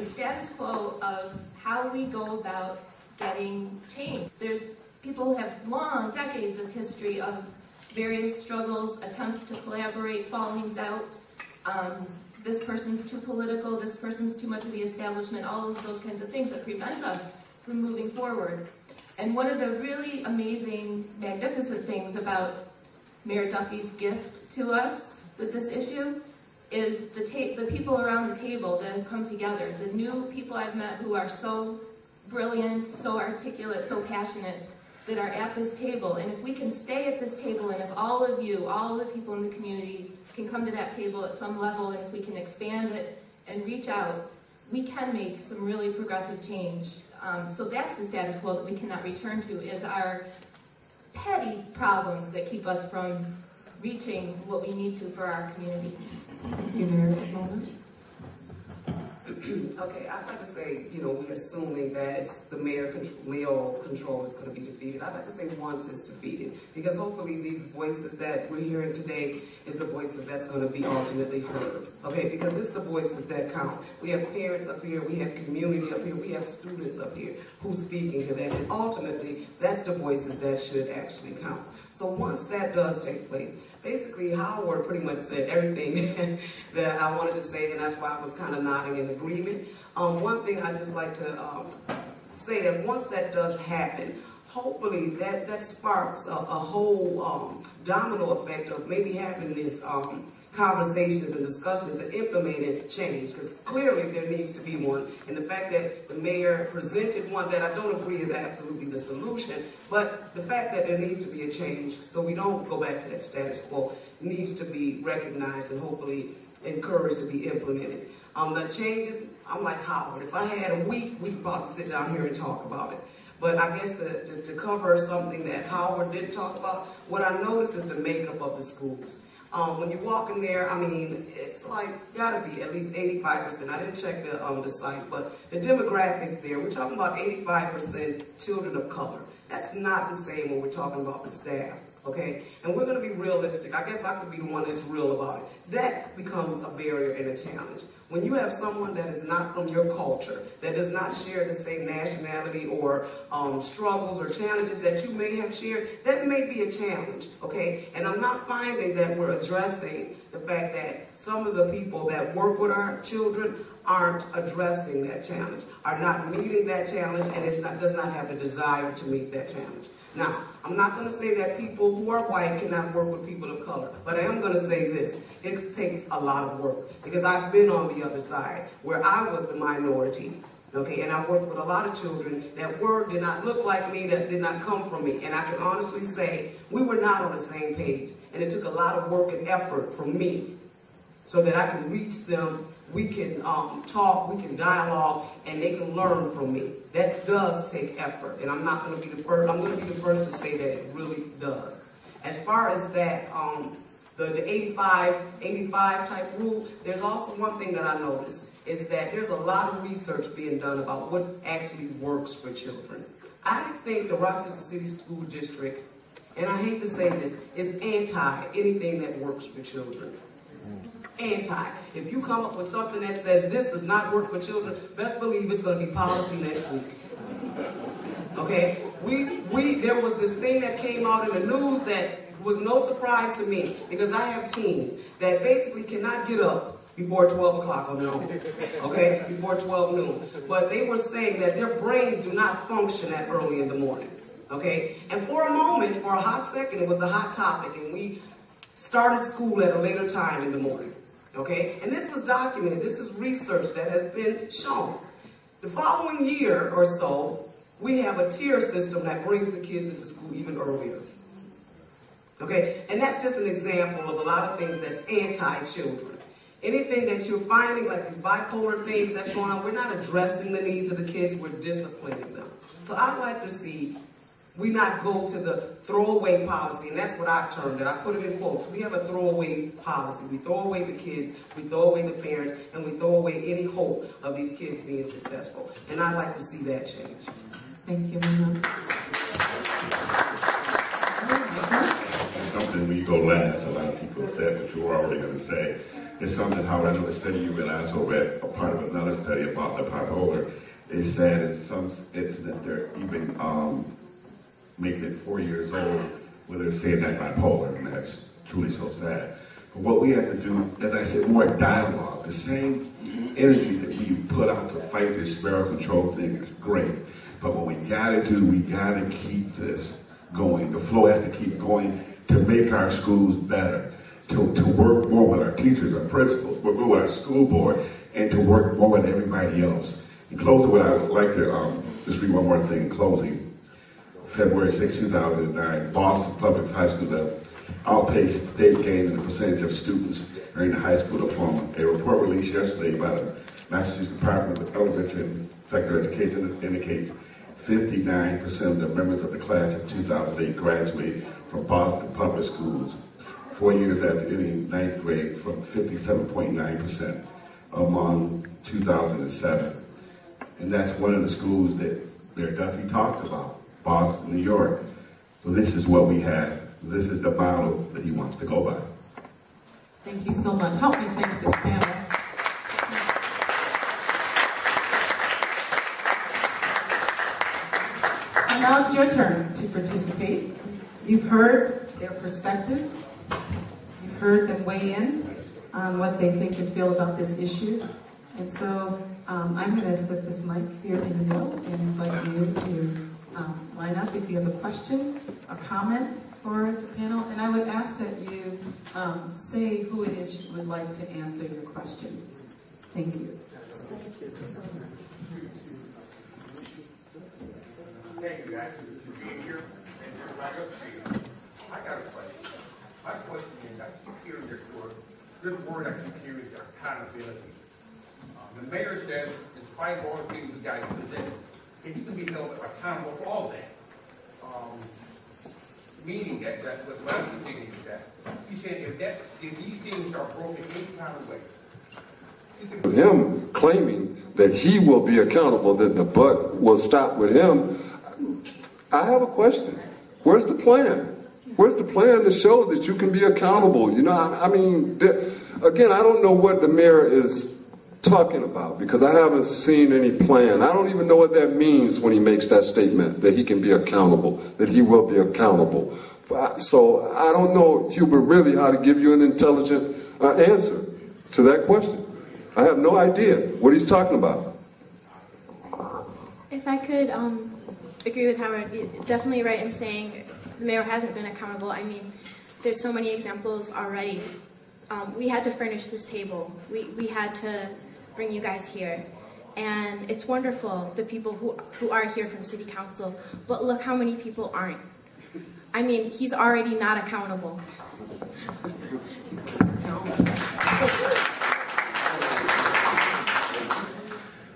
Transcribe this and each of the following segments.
the status quo of how we go about getting change. There's people have long decades of history of various struggles, attempts to collaborate, fallings out. Um, this person's too political, this person's too much of the establishment, all of those kinds of things that prevent us from moving forward. And one of the really amazing, magnificent things about Mayor Duffy's gift to us with this issue is the, the people around the table that have come together, the new people I've met who are so brilliant, so articulate, so passionate, that are at this table. And if we can stay at this table, and if all of you, all of the people in the community can come to that table at some level, and if we can expand it and reach out, we can make some really progressive change. Um, so that's the status quo that we cannot return to, is our petty problems that keep us from reaching what we need to for our community. You, Mayor okay, I'd like to say, you know, we're assuming that the mayor mayoral control is going to be defeated. I'd like to say once it's defeated, because hopefully these voices that we're hearing today is the voices that's going to be ultimately heard. Okay, because it's the voices that count. We have parents up here, we have community up here, we have students up here who's speaking to that, and ultimately, that's the voices that should actually count. So once that does take place, basically Howard pretty much said everything that I wanted to say, and that's why I was kind of nodding in agreement. Um, one thing I just like to um, say that once that does happen, hopefully that, that sparks a, a whole um, domino effect of maybe having this um, conversations and discussions to and implementing change because clearly there needs to be one. And the fact that the mayor presented one that I don't agree is absolutely the solution, but the fact that there needs to be a change so we don't go back to that status quo needs to be recognized and hopefully encouraged to be implemented. Um, the changes, I'm like Howard. If I had a week, we'd probably sit down here and talk about it. But I guess to, to, to cover something that Howard did talk about, what I noticed is the makeup of the schools. Um, when you walk in there, I mean, it's like, gotta be at least 85%. I didn't check the, um, the site, but the demographics there, we're talking about 85% children of color. That's not the same when we're talking about the staff, okay? And we're gonna be realistic. I guess I could be the one that's real about it. That becomes a barrier and a challenge. When you have someone that is not from your culture, that does not share the same nationality or um, struggles or challenges that you may have shared, that may be a challenge, okay? And I'm not finding that we're addressing the fact that some of the people that work with our children aren't addressing that challenge, are not meeting that challenge, and not, does not have the desire to meet that challenge. Now, I'm not going to say that people who are white cannot work with people of color, but I am going to say this. It takes a lot of work because I've been on the other side where I was the minority. Okay, and I worked with a lot of children that were, did not look like me, that did not come from me. And I can honestly say we were not on the same page. And it took a lot of work and effort from me so that I can reach them we can um, talk, we can dialogue, and they can learn from me. That does take effort, and I'm not going to be the first. I'm going to be the first to say that it really does. As far as that, um, the, the 85, 85 type rule, there's also one thing that I noticed is that there's a lot of research being done about what actually works for children. I think the Rochester City School District, and I hate to say this, is anti anything that works for children anti. If you come up with something that says this does not work for children, best believe it's going to be policy next week. Okay? We, we, there was this thing that came out in the news that was no surprise to me because I have teens that basically cannot get up before 12 o'clock on their own, okay, before 12 noon. But they were saying that their brains do not function that early in the morning, okay? And for a moment, for a hot second, it was a hot topic, and we started school at a later time in the morning. Okay? And this was documented. This is research that has been shown. The following year or so, we have a tier system that brings the kids into school even earlier. Okay? And that's just an example of a lot of things that's anti-children. Anything that you're finding, like these bipolar things that's going on, we're not addressing the needs of the kids, we're disciplining them. So I'd like to see we not go to the throwaway policy, and that's what I've termed it. I put it in quotes. We have a throwaway policy. We throw away the kids, we throw away the parents, and we throw away any hope of these kids being successful. And I'd like to see that change. Thank you, Something we go last, a lot of people said what you were already going to say. It's something, how I know the study you realize or read a part of another study about the bipolar. It's sad in some instances they're even um, making it four years old where they're saying that bipolar, and that's truly so sad. But what we have to do, as I said, more dialogue. The same energy that we put out to fight this mayoral control thing is great. But what we gotta do, we gotta keep this going. The flow has to keep going to make our schools better, to, to work more with our teachers, our principals, work more with our school board, and to work more with everybody else. In closing, what I would like to um, just read one more thing in closing. February 6, 2009, Boston Public High School that outpaced state gains in the percentage of students earning a high school diploma. A report released yesterday by the Massachusetts Department of Elementary and Secondary Education indicates 59% of the members of the class of 2008 graduated from Boston Public Schools four years after ending ninth grade from 57.9% among 2007. And that's one of the schools that Mayor Duffy talked about, Boston, New York. So this is what we have. This is the model that he wants to go by. Thank you so much. Help me thank this panel. And now it's your turn to participate. You've heard their perspectives. You've heard them weigh in on what they think and feel about this issue. And so um, I'm going to set this mic here in the middle and invite you to um, line up if you have a question, a comment for the panel. And I would ask that you um, say who it is you would like to answer your question. Thank you. Thank you guys for being here and right up to you. I got a question. My question is, I keep hearing this word, this word I keep hearing is accountability. Um, the mayor says, of all the things the guy presented, he can be held accountable for all that. Um, meaning that, that what I'm thinking is that, he said if that, if these things are broken any kind of way, can him claiming that he will be accountable, that the buck will stop with him, I have a question. Where's the plan? Where's the plan to show that you can be accountable? You know, I, I mean, again, I don't know what the mayor is talking about because I haven't seen any plan. I don't even know what that means when he makes that statement that he can be accountable, that he will be accountable. So I don't know, Hubert, really how to give you an intelligent uh, answer to that question. I have no idea what he's talking about. If I could um, agree with Howard, you're definitely right in saying the mayor hasn't been accountable. I mean, there's so many examples already. Um, we had to furnish this table. We, we had to bring you guys here. And it's wonderful, the people who, who are here from city council, but look how many people aren't. I mean, he's already not accountable.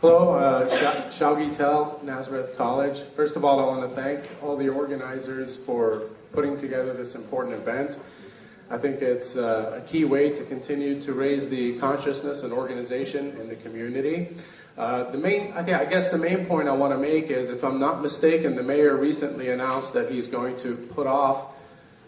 Hello, uh, Sha- Shaugi Tel, Nazareth College. First of all, I want to thank all the organizers for putting together this important event. I think it's uh, a key way to continue to raise the consciousness and organization in the community. Uh, the main, I, I guess the main point I want to make is, if I'm not mistaken, the mayor recently announced that he's going to put off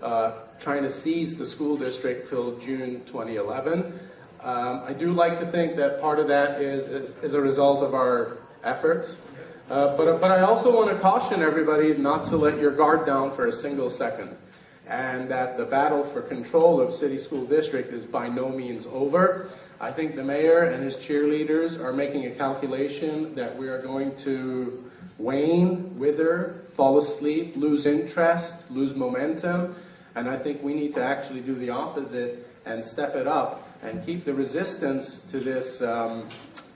uh, trying to seize the school district till June 2011. Um, I do like to think that part of that is, is, is a result of our efforts. Uh, but, but I also want to caution everybody not to let your guard down for a single second. And that the battle for control of City School District is by no means over. I think the mayor and his cheerleaders are making a calculation that we are going to wane, wither, fall asleep, lose interest, lose momentum. And I think we need to actually do the opposite and step it up and keep the resistance to this, um,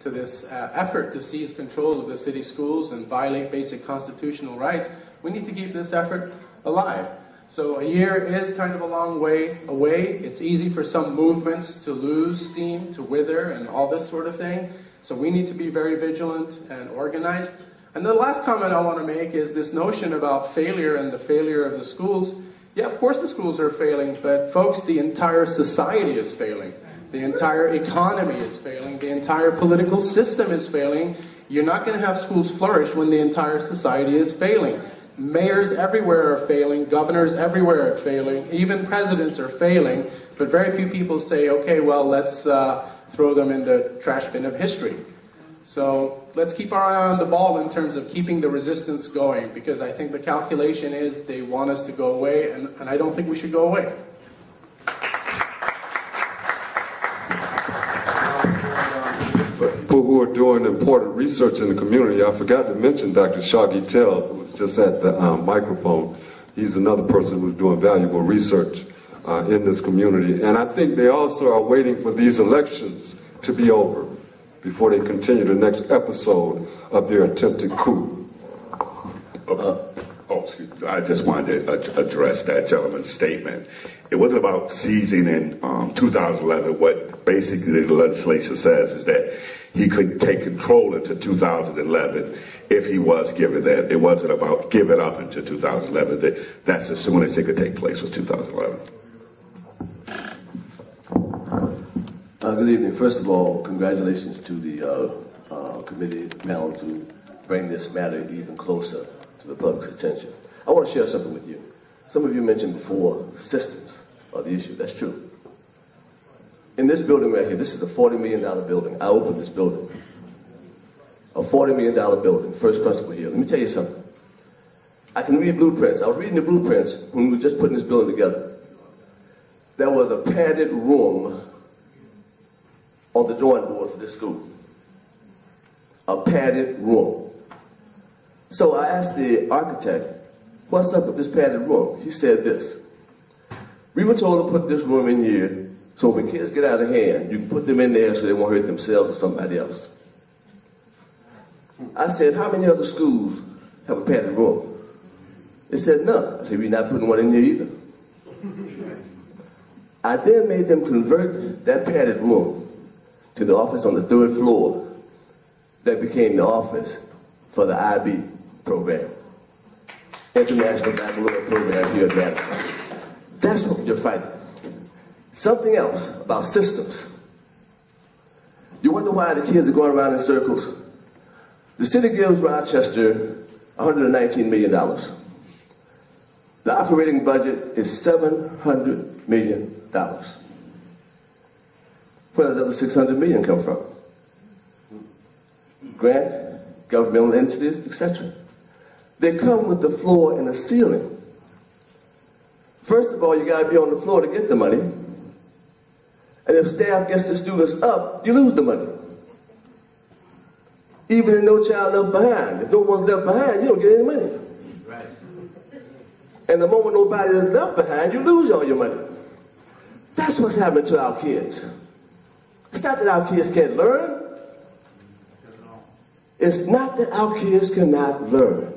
to this uh, effort to seize control of the city schools and violate basic constitutional rights. We need to keep this effort alive. So a year is kind of a long way away. It's easy for some movements to lose steam, to wither, and all this sort of thing. So we need to be very vigilant and organized. And the last comment I want to make is this notion about failure and the failure of the schools. Yeah, of course the schools are failing, but folks, the entire society is failing. The entire economy is failing. The entire political system is failing. You're not going to have schools flourish when the entire society is failing. Mayors everywhere are failing. Governors everywhere are failing. Even presidents are failing. But very few people say, okay, well, let's uh, throw them in the trash bin of history. So let's keep our eye on the ball in terms of keeping the resistance going because I think the calculation is they want us to go away, and, and I don't think we should go away. People who are doing important research in the community. I forgot to mention Dr. Shaggy Tell, who was just at the um, microphone. He's another person who's doing valuable research uh, in this community. And I think they also are waiting for these elections to be over before they continue the next episode of their attempted coup. Uh, oh, excuse me. I just wanted to address that gentleman's statement. It wasn't about seizing in um, 2011. What basically the legislation says is that he could take control into 2011 if he was given that. It wasn't about giving up into 2011. That that's as soon as it could take place was 2011. Uh, good evening. First of all, congratulations to the uh, uh, committee panel to bring this matter even closer to the public's attention. I want to share something with you. Some of you mentioned before systems are the issue. That's true in this building right here, this is a $40 million building. I opened this building. A $40 million building, first principal here. Let me tell you something. I can read blueprints. I was reading the blueprints when we were just putting this building together. There was a padded room on the drawing board for this school. A padded room. So I asked the architect, what's up with this padded room? He said this. We were told to put this room in here so when kids get out of hand, you put them in there so they won't hurt themselves or somebody else. I said, how many other schools have a padded room? They said, none. I said, we're not putting one in here either. I then made them convert that padded room to the office on the third floor that became the office for the IB program, International Baccalaureate Program here at Madison. That's what you're fighting. Something else about systems. You wonder why the kids are going around in circles? The city gives Rochester $119 million. The operating budget is $700 million. Where does the other 600 million come from? Grants, governmental entities, etc. They come with the floor and the ceiling. First of all, you gotta be on the floor to get the money. And if staff gets the students up, you lose the money. Even if no child left behind. If no one's left behind, you don't get any money. Right. And the moment nobody is left behind, you lose all your money. That's what's happening to our kids. It's not that our kids can't learn. It's not that our kids cannot learn.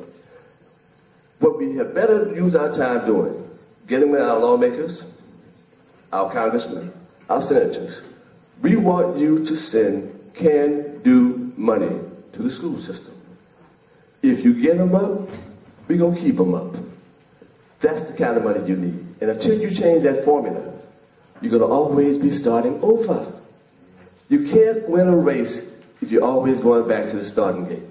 What we have better use our time doing, getting with our lawmakers, our congressmen, our senators, we want you to send can-do money to the school system. If you get them up, we're going to keep them up. That's the kind of money you need. And until you change that formula, you're going to always be starting over. You can't win a race if you're always going back to the starting gate.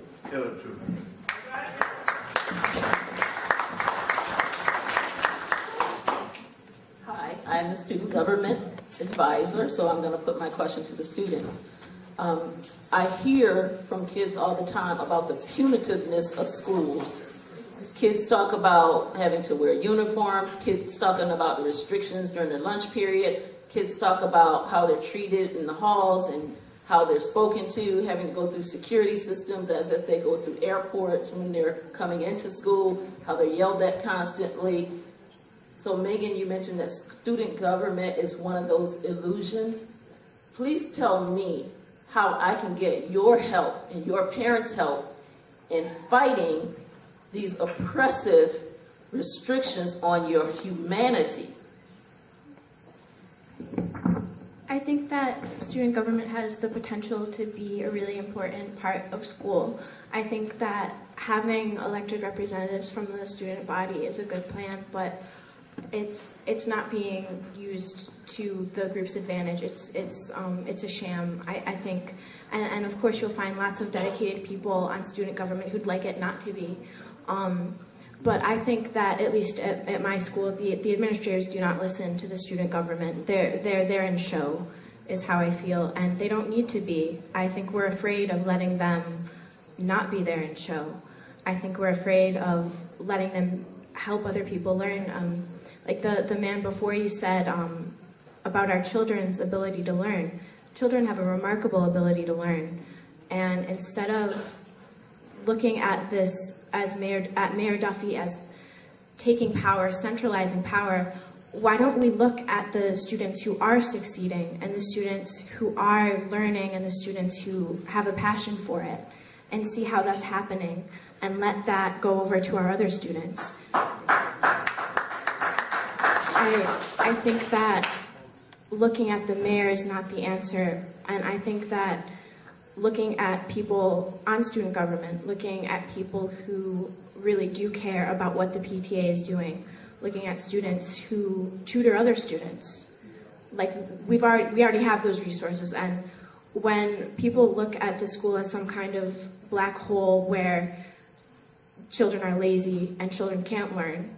Hi, I'm the student government advisor, so I'm going to put my question to the students. Um, I hear from kids all the time about the punitiveness of schools. Kids talk about having to wear uniforms, kids talking about the restrictions during the lunch period, kids talk about how they're treated in the halls and how they're spoken to, having to go through security systems as if they go through airports when they're coming into school, how they're yelled at constantly. So Megan, you mentioned that student government is one of those illusions. Please tell me how I can get your help and your parents' help in fighting these oppressive restrictions on your humanity. I think that student government has the potential to be a really important part of school. I think that having elected representatives from the student body is a good plan, but it's it's not being used to the group's advantage. It's it's um, it's a sham. I, I think, and, and, of course you'll find lots of dedicated people on student government who'd like it not to be. Um, but I think that at least at, at, my school, the the administrators do not listen to the student government. They're they're there in show. is how I feel, and they don't need to be. I think we're afraid of letting them not be there in show. I think we're afraid of letting them help other people learn. Um, like the, the man before you said um, about our children's ability to learn. Children have a remarkable ability to learn. And instead of looking at this as Mayor, at Mayor Duffy as taking power, centralizing power, why don't we look at the students who are succeeding and the students who are learning and the students who have a passion for it and see how that's happening and let that go over to our other students. I, I think that looking at the mayor is not the answer, and I think that looking at people on student government, looking at people who really do care about what the PTA is doing, looking at students who tutor other students. Like we've already we already have those resources and when people look at the school as some kind of black hole where children are lazy and children can't learn,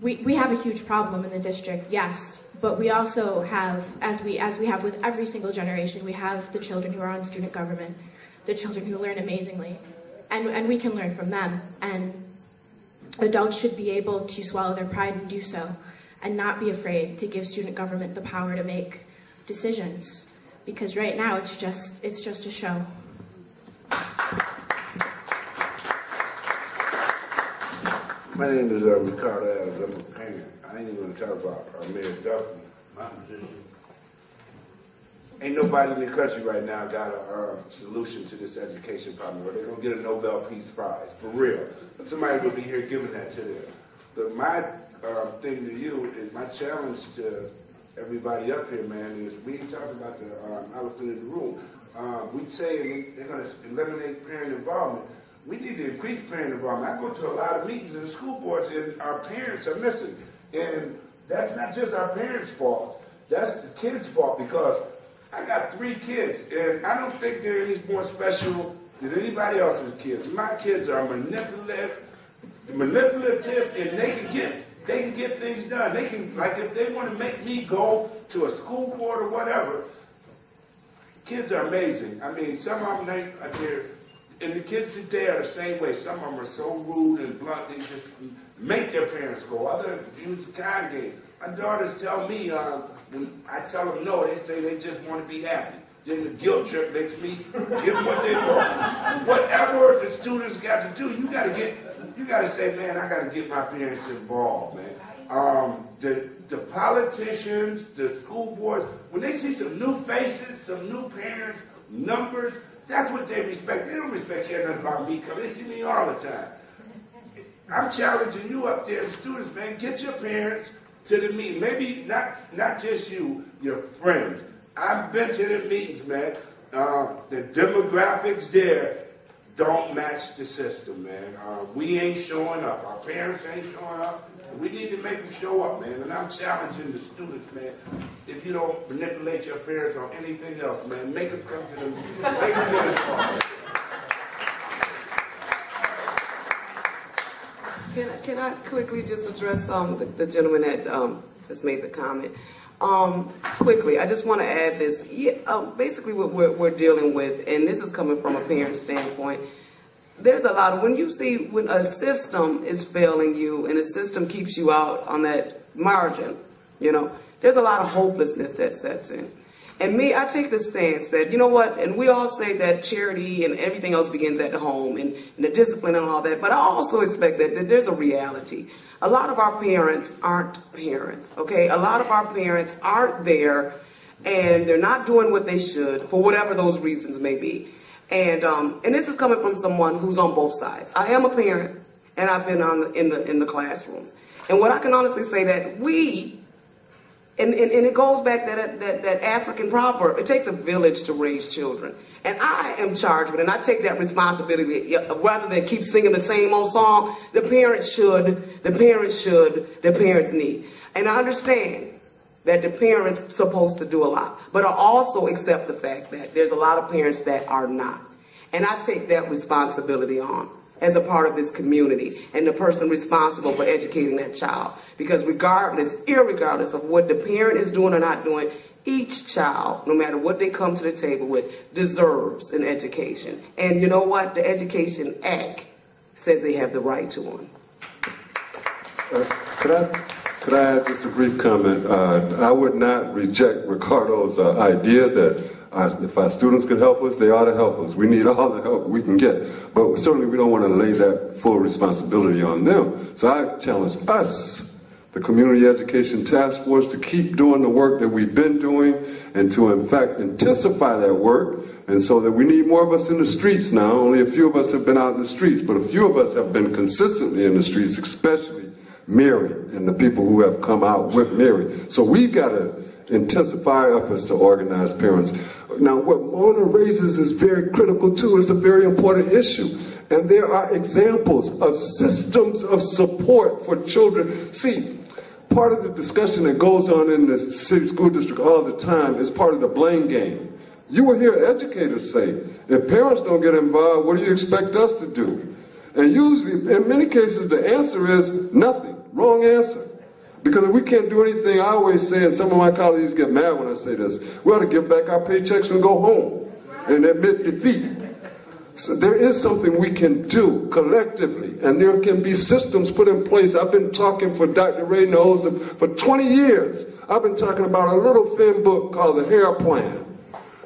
we, we have a huge problem in the district, yes, but we also have, as we, as we have with every single generation, we have the children who are on student government, the children who learn amazingly, and, and we can learn from them. And adults should be able to swallow their pride and do so, and not be afraid to give student government the power to make decisions. Because right now it's just, it's just a show. My name is uh, Ricardo Adams. I'm a painter. I ain't even gonna talk about uh, Mayor Duffy, my position. Ain't nobody in the country right now got a solution to this education problem where they're gonna get a Nobel Peace Prize, for real. Somebody will be here giving that to them. But my uh, thing to you is my challenge to everybody up here, man, is we ain't talking about the um, elephant in the room. Uh, we say they're gonna eliminate parent involvement. We need to increase parent involvement. I go to a lot of meetings in the school boards and our parents are missing. And that's not just our parents' fault. That's the kids' fault because I got three kids and I don't think they're any more special than anybody else's kids. My kids are manipulative, manipulative and they can get they can get things done. They can like if they want to make me go to a school board or whatever, kids are amazing. I mean, some of them, they, they're and the kids today are the same way. Some of them are so rude and blunt, they just make their parents go. Others use the kind game. My daughters tell me, uh, when I tell them no, they say they just want to be happy. Then the guilt trip makes me give them what they want. Whatever the students got to do, you got to get, you got to say, man, I got to get my parents involved, man. Um, the, the politicians, the school boards, when they see some new faces, some new parents, numbers, that's what they respect. They don't respect care nothing about me because they see me all the time. I'm challenging you up there, students, man, get your parents to the meeting. Maybe not, not just you, your friends. I've been to the meetings, man. Uh, the demographics there don't match the system, man. Uh, we ain't showing up. Our parents ain't showing up. We need to make them show up, man. And I'm challenging the students, man. If you don't manipulate your parents on anything else, man, make them come to them. Make them get. Can I, can I quickly just address um, the, the gentleman that um, just made the comment? Um, quickly, I just want to add this. Yeah, uh, basically, what we're, we're, dealing with, and this is coming from a parent standpoint, there's a lot of, when you see when a system is failing you and a system keeps you out on that margin, you know, there's a lot of hopelessness that sets in. And me, I take the stance that, you know what, and we all say that charity and everything else begins at home and, and the discipline and all that, but I also expect that, that there's a reality. A lot of our parents aren't parents, okay? A lot of our parents aren't there and they're not doing what they should for whatever those reasons may be. And, um, and this is coming from someone who's on both sides. I am a parent and I've been on in the, in the classrooms. And what I can honestly say that we and, and, and, it goes back that, that, that African proverb. It takes a village to raise children. And I am charged with it, and I take that responsibility. Rather than keep singing the same old song, the parents should, the parents should, the parents need. And I understand that the parents supposed to do a lot. But I also accept the fact that there's a lot of parents that are not. And I take that responsibility on as a part of this community and the person responsible for educating that child. Because regardless, irregardless of what the parent is doing or not doing, each child, no matter what they come to the table with, deserves an education. And you know what? The Education Act says they have the right to one. Uh, could I could add just a brief comment? Uh, I would not reject Ricardo's uh, idea that uh, if our students can help us, they ought to help us. We need all the help we can get, but certainly we don't want to lay that full responsibility on them. So I challenge us, the Community Education Task Force, to keep doing the work that we've been doing and to, in fact, intensify that work. And so that we need more of us in the streets now. Only a few of us have been out in the streets, but a few of us have been consistently in the streets, especially Mary and the people who have come out with Mary. So we've got to intensify efforts to organize parents. Now, what Mona raises is very critical too. It's a very important issue. And there are examples of systems of support for children. See, part of the discussion that goes on in the city school district all the time is part of the blame game. You will hear educators say, if parents don't get involved, what do you expect us to do? And usually, in many cases, the answer is nothing. Wrong answer. Because if we can't do anything, I always say, and some of my colleagues get mad when I say this, we ought to give back our paychecks and go home and admit defeat. So there is something we can do collectively, and there can be systems put in place. I've been talking for Dr. Ray knows for 20 years. I've been talking about a little thin book called The Hare Plan,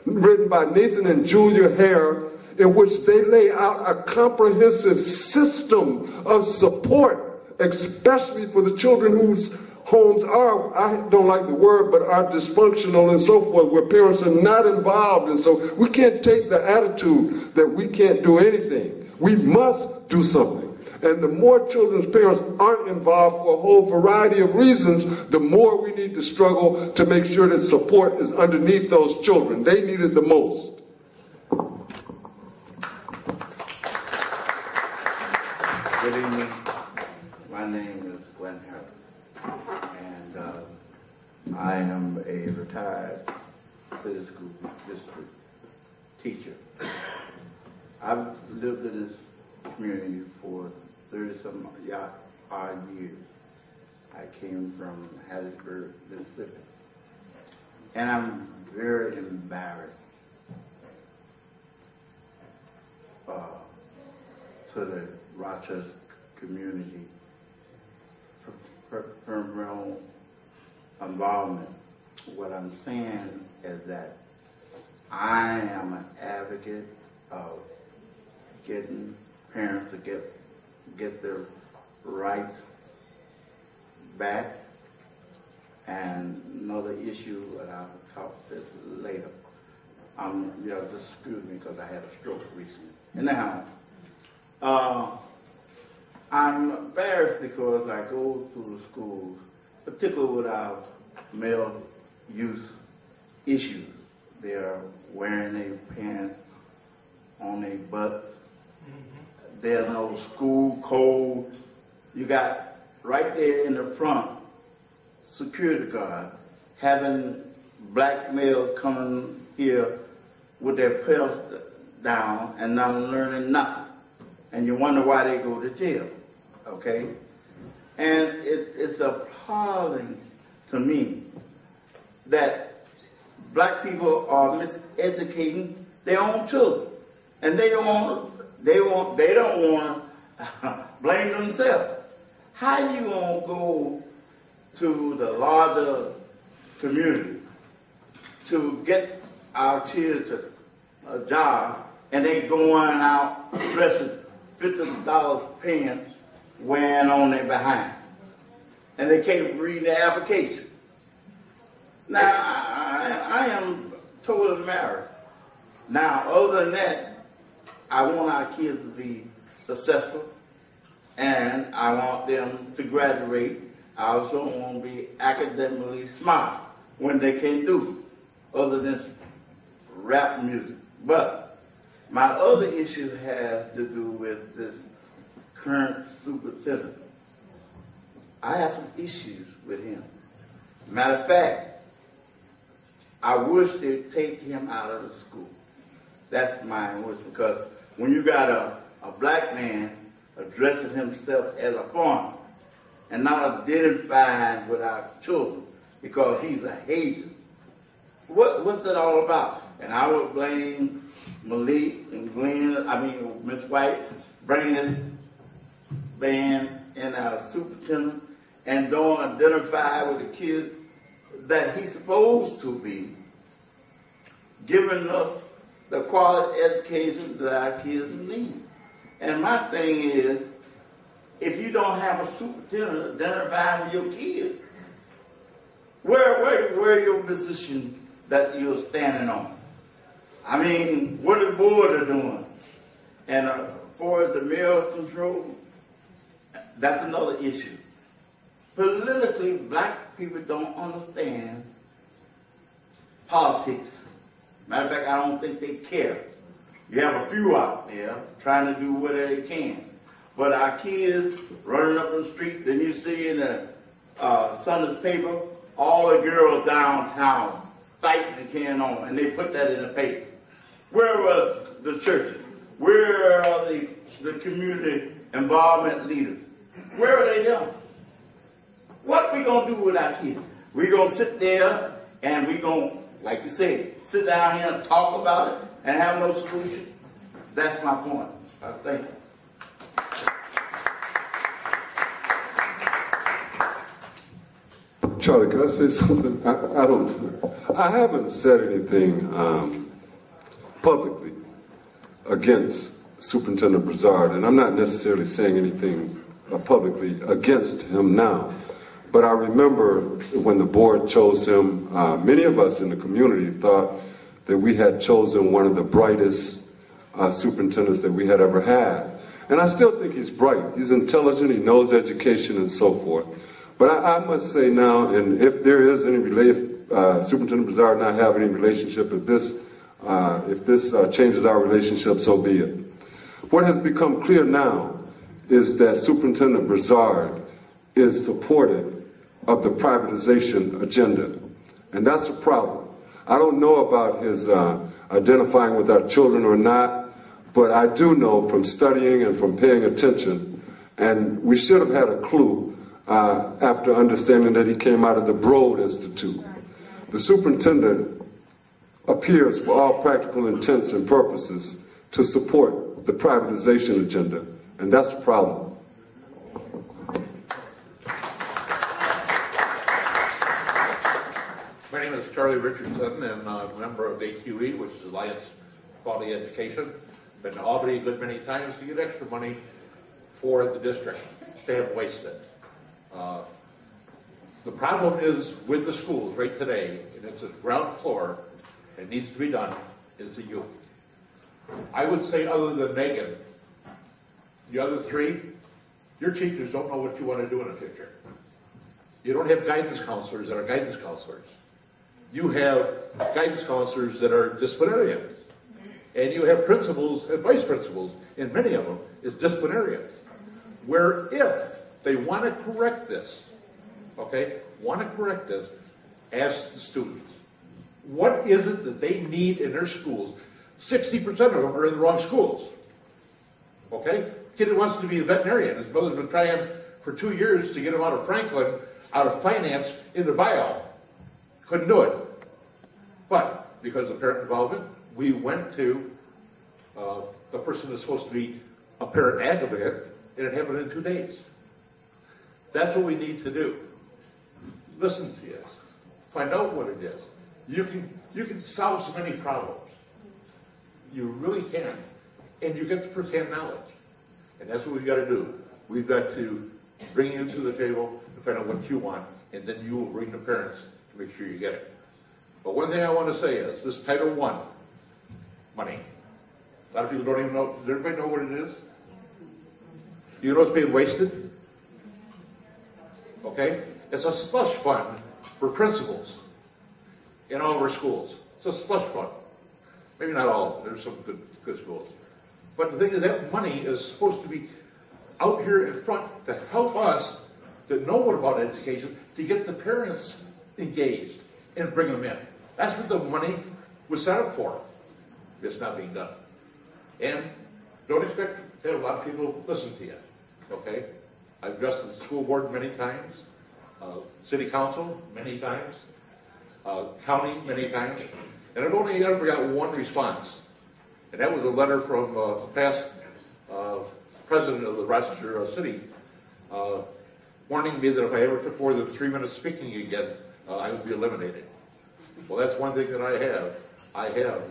written by Nathan and Julia Hare, in which they lay out a comprehensive system of support, especially for the children whose homes are, I don't like the word, but are dysfunctional and so forth, where parents are not involved. And so we can't take the attitude that we can't do anything. We must do something. And the more children's parents aren't involved for a whole variety of reasons, the more we need to struggle to make sure that support is underneath those children. They need it the most. Good evening. My name is Glenn Harris, and uh, I am a retired physical district teacher. I've lived in this community for 30 some odd years. I came from Hattiesburg, Mississippi. And I'm very embarrassed uh, to the Rochester community for parental involvement. What I'm saying is that I am an advocate of getting parents to get get their rights back. And another issue, and I'll talk this later. Um, know, just excuse me because I had a stroke recently. Anyhow, uh, I'm embarrassed because I go to the schools, particularly with our male youth issues. They're wearing their pants on their butts. Mm-hmm. There's no school code. You got right there in the front security guard having black males coming here with their pants down and not learning nothing. And you wonder why they go to jail, okay? And it, it's appalling to me that black people are miseducating their own children. And they don't want, they want, they don't want to blame themselves. How you gonna go to the larger community to get our kids a, a job and they going out dressing fifty dollars pants wearing on their behind. And they can't read the application. Now I, I, am totally married. Now other than that, I want our kids to be successful and I want them to graduate. I also want to be academically smart when they can't do other than rap music. But my other issue has to do with this current superintendent. I have some issues with him. Matter of fact, I wish they'd take him out of the school. That's my wish because when you got a, a black man addressing himself as a farmer and not identifying with our children because he's a Haitian What, what's it all about? And I would blame Malik and Glenn, I mean, Miss White, bringing this band and our uh, superintendent and don't identify with the kids that he's supposed to be giving us the quality education that our kids need. And my thing is, if you don't have a superintendent identifying with your kids, where, where, where your position that you're standing on? I mean, what the board are doing. And uh, as far as the mayor control, that's another issue. Politically, black people don't understand politics. Matter of fact, I don't think they care. You have a few out there trying to do whatever they can. But our kids running up the street, then you see in the uh, Sunday's paper, all the girls downtown fighting and carrying on, and they put that in the paper. Where were the churches? Where are the, the community involvement leaders? Where are they done? What we gonna do with our kids? We gonna sit there and we gonna, like you said, sit down here and talk about it and have no solution? That's my point. I you. Charlie, can I say something? I, I don't, I haven't said anything um, publicly against Superintendent Brizard, and I'm not necessarily saying anything publicly against him now. But I remember when the board chose him, uh, many of us in the community thought that we had chosen one of the brightest uh, superintendents that we had ever had. And I still think he's bright. He's intelligent, he knows education and so forth. But I, I must say now, and if there is any relationship, uh, Superintendent Brizard and I have any relationship, if this, uh, if this uh, changes our relationship, so be it. What has become clear now is that Superintendent Brizard is supportive of the privatization agenda. And that's a problem. I don't know about his uh, identifying with our children or not, but I do know from studying and from paying attention, and we should have had a clue uh, after understanding that he came out of the Broad Institute. The superintendent appears, for all practical intents and purposes, to support the privatization agenda, and that's a problem. My name is Charlie Richardson, and a member of AQE, which is Alliance Quality Education. Been to Albany a good many times to get extra money for the district. They have wasted. Uh, the problem is with the schools right today, and it's a ground floor, it needs to be done, is the youth. I would say other than Megan, the other three, your teachers don't know what you want to do in the future. You don't have guidance counselors that are guidance counselors. You have guidance counselors that are disciplinarians. And you have principals and vice principals, and many of them is disciplinarians. Where if they want to correct this, okay, want to correct this, ask the students. What is it that they need in their schools? 60% of them are in the wrong schools. Okay? Kid wants to be a veterinarian, his mother's been trying for two years to get him out of Franklin, out of finance, into bio. Couldn't do it. But because of parent involvement, we went to uh, the person that's supposed to be a parent advocate, and it happened in two days. That's what we need to do. Listen to us. Find out what it is. You can, you can solve so many problems. You really can. And you get the first-hand knowledge. And that's what we've got to do. We've got to bring you to the table and find out what you want, and then you will bring the parents make sure you get it. But one thing I want to say is this Title I money. A lot of people don't even know. Does everybody know what it is? Do you know it's being wasted? Okay? It's a slush fund for principals in all of our schools. It's a slush fund. Maybe not all. There's some good, good schools. But the thing is, that money is supposed to be out here in front to help us that know about education to get the parents engaged and bring them in. That's what the money was set up for. It's not being done. And don't expect to have a lot of people listen to you. Okay? I've addressed the school board many times, uh, city council many times. uh, county many times, and I've only ever got one response. And that was a letter from uh, a past uh, president of the Rochester uh, City uh, warning me that if I ever took more than three minutes speaking again, uh, I would be eliminated. Well, that's one thing that I have. I have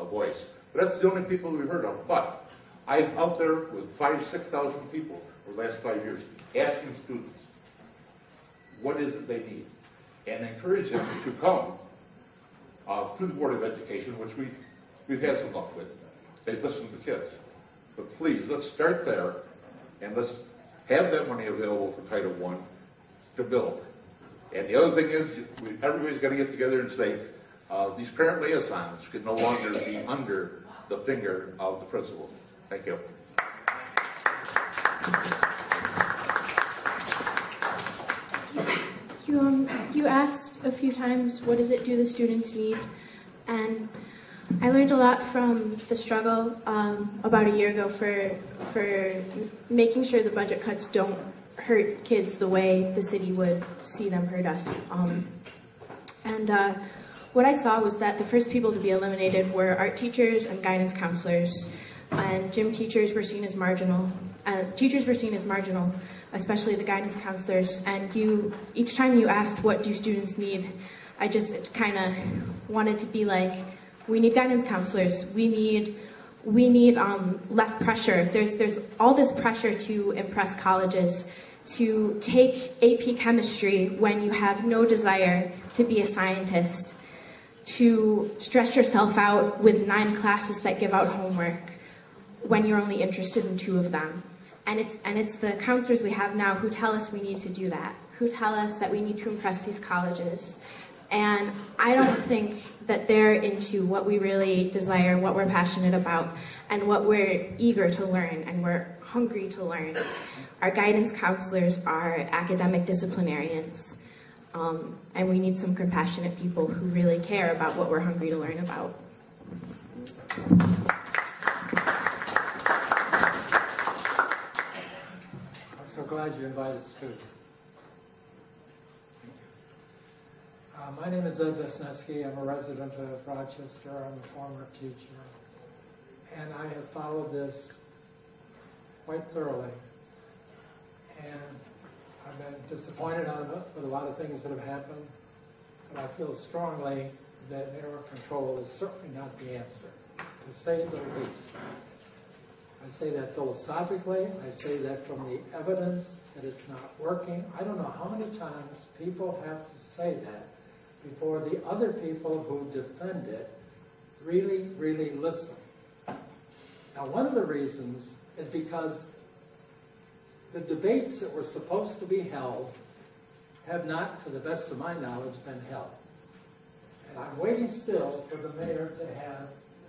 a voice. But that's the only people we've heard of. But I'm out there with five, 6,000 people for the last five years asking students, what is it they need? And encourage them to come uh, to the Board of Education, which we, we've had some luck with. They listen to kids. But please, let's start there and let's have that money available for Title I to build. And the other thing is, everybody's got to get together and say, uh, these parent liaisons can no longer be under the finger of the principal. Thank you. You, um, you asked a few times, what does it do the students need? And I learned a lot from the struggle um, about a year ago for, for making sure the budget cuts don't hurt kids the way the city would see them hurt us. Um, and uh, what I saw was that the first people to be eliminated were art teachers and guidance counselors, and gym teachers were seen as marginal. Uh, teachers were seen as marginal, especially the guidance counselors. And you, each time you asked, "What do students need?" I just kind of wanted to be like, "We need guidance counselors. We need." We need um, less pressure. There's, there's all this pressure to impress colleges to take AP chemistry when you have no desire to be a scientist, to stress yourself out with nine classes that give out homework when you're only interested in two of them. And it's, and it's the counselors we have now who tell us we need to do that, who tell us that we need to impress these colleges. And I don't think that they're into what we really desire, what we're passionate about, and what we're eager to learn and we're hungry to learn. Our guidance counselors are academic disciplinarians, um, and we need some compassionate people who really care about what we're hungry to learn about. I'm so glad you invited us too. Uh, my name is Ed Vesneski. I'm a resident of Rochester. I'm a former teacher. And I have followed this quite thoroughly. And I've been disappointed on, with a lot of things that have happened. But I feel strongly that mayoral control is certainly not the answer, to say the least. I say that philosophically. I say that from the evidence that it's not working. I don't know how many times people have to say that before the other people who defend it really, really listen. Now, one of the reasons is because the debates that were supposed to be held have not, to the best of my knowledge, been held. And I'm waiting still for the mayor to have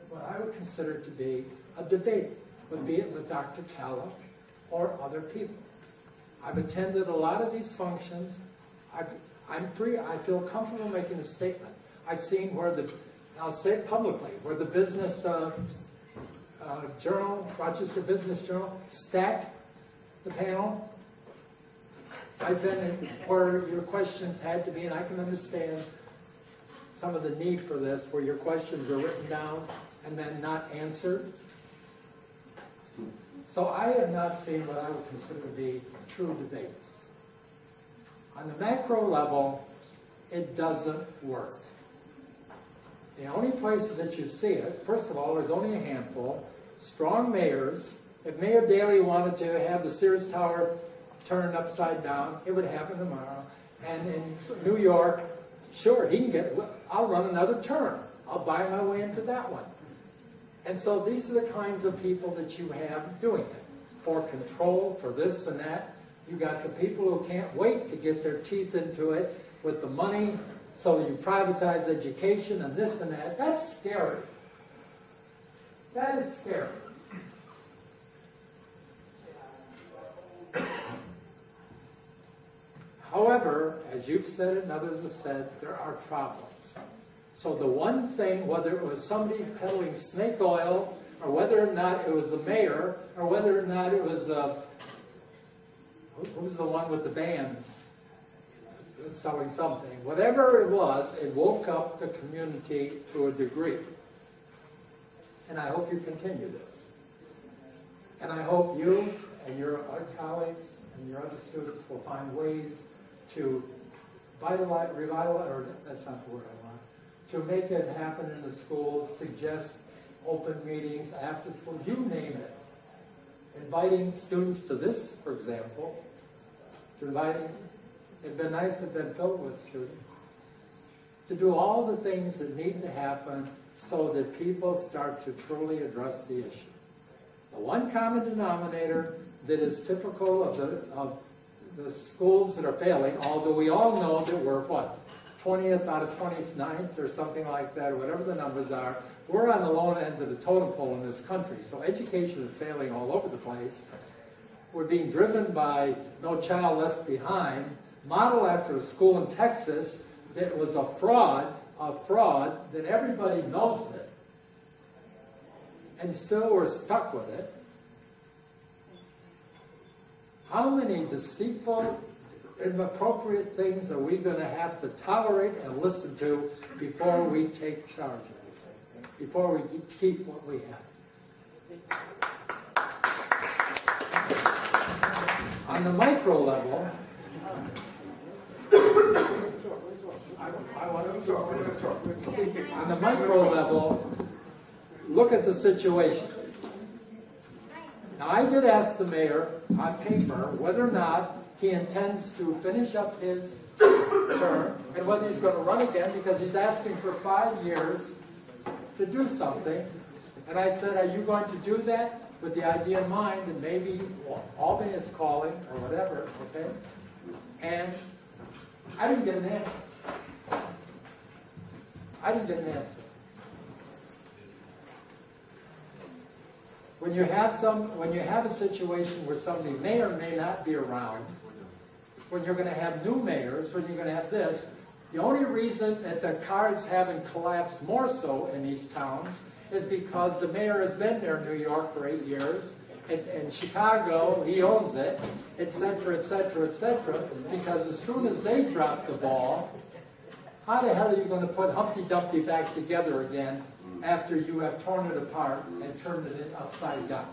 what I would consider to be a debate, would be it with Dr. Calla or other people. I've attended a lot of these functions. I've, I'm free, I feel comfortable making a statement. I've seen where the, I'll say it publicly, where the business uh, uh, journal, Rochester Business Journal, stacked the panel. I've been in where your questions had to be, and I can understand some of the need for this, where your questions are written down and then not answered. So I have not seen what I would consider to be true debates. On the macro level, it doesn't work. The only places that you see it, first of all, there's only a handful. Strong mayors. If Mayor Daley wanted to have the Sears Tower turned upside down, it would happen tomorrow. And in New York, sure, he can get, I'll run another term. I'll buy my way into that one. And so these are the kinds of people that you have doing it. For control, for this and that. You got the people who can't wait to get their teeth into it with the money, so you privatize education and this and that. That's scary. That is scary. However, as you've said and others have said, there are problems. So the one thing, whether it was somebody peddling snake oil, or whether or not it was the mayor, or whether or not it was, uh, who was the one with the band? selling something. Whatever it was, it woke up the community to a degree. And I hope you continue this. And I hope you and your other colleagues and your other students will find ways to vitalize, revitalize, or that's not the word I want, to make it happen in the schools, suggest open meetings after school, you name it. Inviting students to this, for example, to inviting, it'd been nice to have been filled with students, to do all the things that need to happen so that people start to truly address the issue. The one common denominator that is typical of the, of the schools that are failing, although we all know that we're what, 20th out of 29th or something like that, or whatever the numbers are, we're on the low end of the totem pole in this country. So education is failing all over the place. We're being driven by No Child Left Behind, model after a school in Texas that was a fraud, a fraud that everybody knows it. And still we're stuck with it. How many deceitful, inappropriate things are we going to have to tolerate and listen to before we take charge of this thing, before we keep what we have? On the micro level, on the micro level, look at the situation. I did ask the mayor on paper whether or not he intends to finish up his term and whether he's going to run again because he's asking for five years to do something. And I said, are you going to do that with the idea in mind that maybe Albany is calling or whatever, okay? And I didn't get an answer. I didn't get an answer. When you have some, when you have a situation where somebody may or may not be around, when you're going to have new mayors, when you're going to have this, the only reason that the cards haven't collapsed more so in these towns is because the mayor has been there in New York for eight years, and, and Chicago, he owns it, etc., etc., etc., because as soon as they drop the ball, how the hell are you going to put Humpty Dumpty back together again after you have torn it apart and turned it upside down?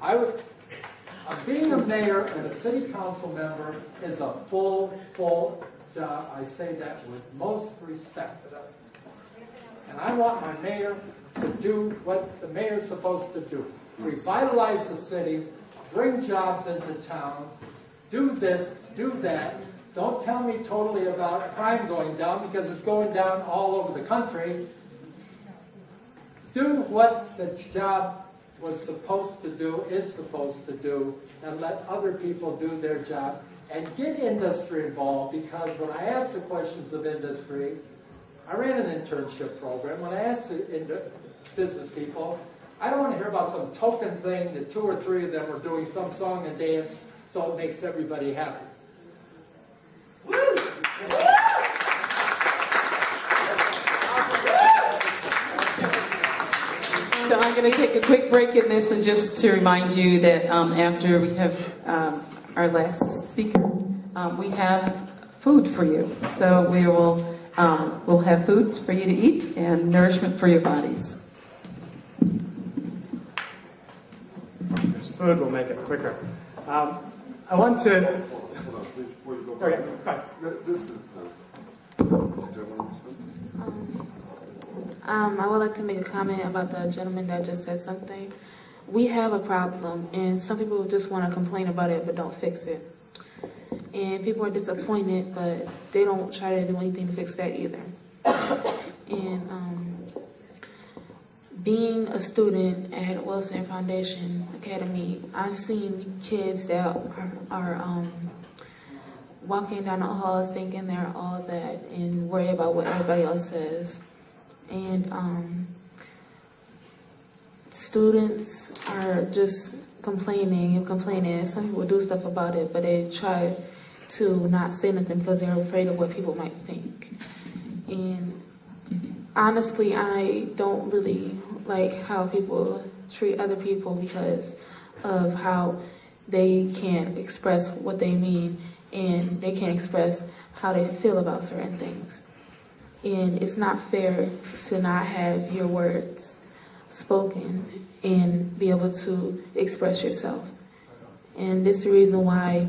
I would, uh, being a mayor and a city council member is a full, full job. I say that with most respect. And I want my mayor to do what the mayor's supposed to do. Revitalize the city, bring jobs into town, do this, do that. Don't tell me totally about crime going down because it's going down all over the country. Do what the job was supposed to do, is supposed to do, and let other people do their job. And get industry involved because when I ask the questions of industry, I ran an internship program. When I asked the business people, I don't want to hear about some token thing that two or three of them are doing some song and dance so it makes everybody happy. So I'm going to take a quick break in this and just to remind you that um, after we have um, our last speaker, um, we have food for you. So we will um, we'll have food for you to eat and nourishment for your bodies. There's food will make it quicker. I want to. Okay, This is. Um, I would like to make a comment about the gentleman that just said something. We have a problem, and some people just want to complain about it but don't fix it. And people are disappointed, but they don't try to do anything to fix that either. And um, being a student at Wilson Foundation Academy, I've seen kids that are, are um, walking down the halls thinking they're all that and worry about what everybody else says. And um, students are just complaining and complaining. Some people do stuff about it, but they try to not say nothing because they're afraid of what people might think. And honestly, I don't really like how people treat other people because of how they can't express what they mean. and they can't express how they feel about certain things. And it's not fair to not have your words spoken and be able to express yourself. And this is the reason why,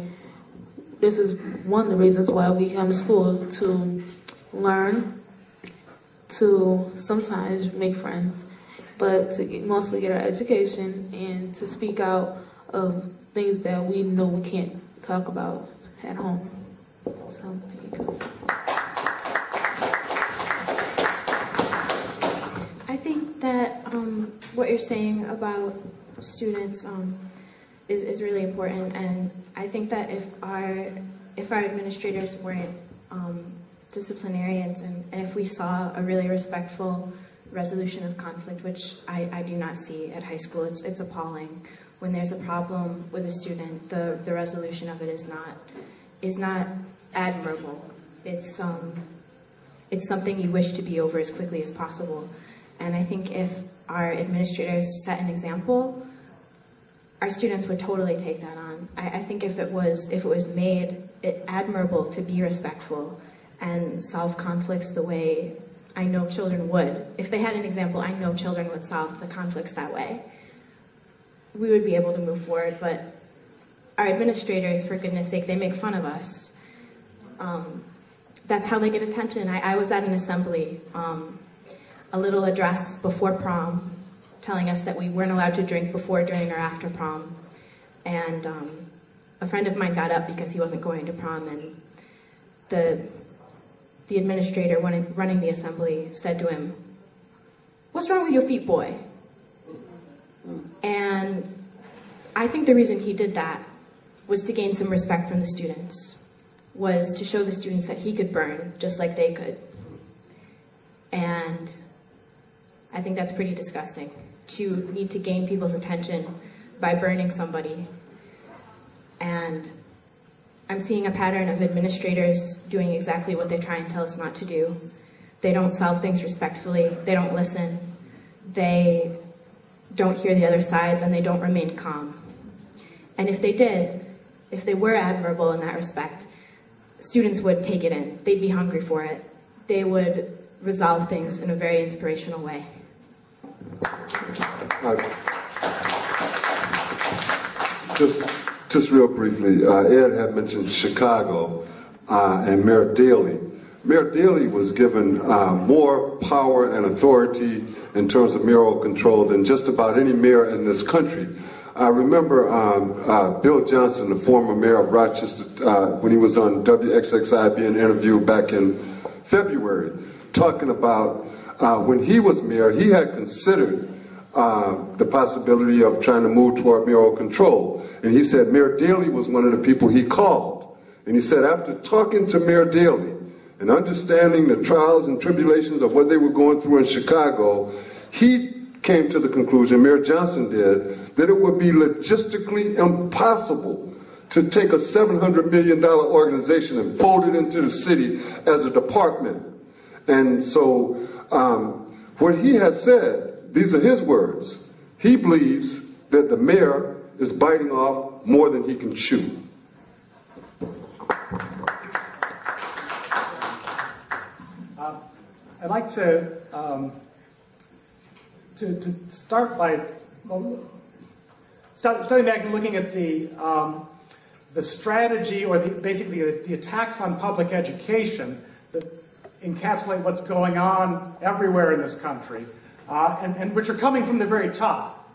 this is one of the reasons why we come to school to learn, to sometimes make friends, but to get, mostly get our education and to speak out of things that we know we can't talk about at home. So, there you go. I think that um, what you're saying about students um, is, is really important, and I think that if our if our administrators weren't um, disciplinarians, and, and if we saw a really respectful resolution of conflict, which I, I do not see at high school, it's it's appalling. When there's a problem with a student, the, the resolution of it is not is not admirable. It's um, it's something you wish to be over as quickly as possible. And I think if our administrators set an example, our students would totally take that on. I, I think if it was if it was made it admirable to be respectful and solve conflicts the way I know children would. If they had an example, I know children would solve the conflicts that way. We would be able to move forward, but our administrators, for goodness sake, they make fun of us. Um, that's how they get attention. I, I was at an assembly, um, a little address before prom, telling us that we weren't allowed to drink before, during, or after prom. And um, a friend of mine got up because he wasn't going to prom, and the the administrator running, running the assembly said to him, "What's wrong with your feet, boy?" And I think the reason he did that was to gain some respect from the students, was to show the students that he could burn just like they could. And I think that's pretty disgusting to need to gain people's attention by burning somebody. And I'm seeing a pattern of administrators doing exactly what they try and tell us not to do. They don't solve things respectfully, they don't listen, they don't hear the other sides, and they don't remain calm. And if they did, if they were admirable in that respect, students would take it in. They'd be hungry for it. They would resolve things in a very inspirational way. Uh, just, just real briefly, uh, Ed had mentioned Chicago uh, and Mayor Daley. Mayor Daley was given uh, more power and authority in terms of mayoral control than just about any mayor in this country. I remember um, uh, Bill Johnson, the former mayor of Rochester, uh, when he was on WXXI being interviewed back in February, talking about uh, when he was mayor, he had considered uh, the possibility of trying to move toward mayoral control. And he said Mayor Daley was one of the people he called. And he said after talking to Mayor Daley and understanding the trials and tribulations of what they were going through in Chicago, he came to the conclusion, Mayor Johnson did, that it would be logistically impossible to take a $700 million organization and fold it into the city as a department. And so um, what he has said, these are his words, he believes that the mayor is biting off more than he can chew. Um, I'd like to, um, to, to start by well, start, starting back and looking at the, um, the strategy or the, basically the, the attacks on public education that encapsulate what's going on everywhere in this country, uh, and, and which are coming from the very top.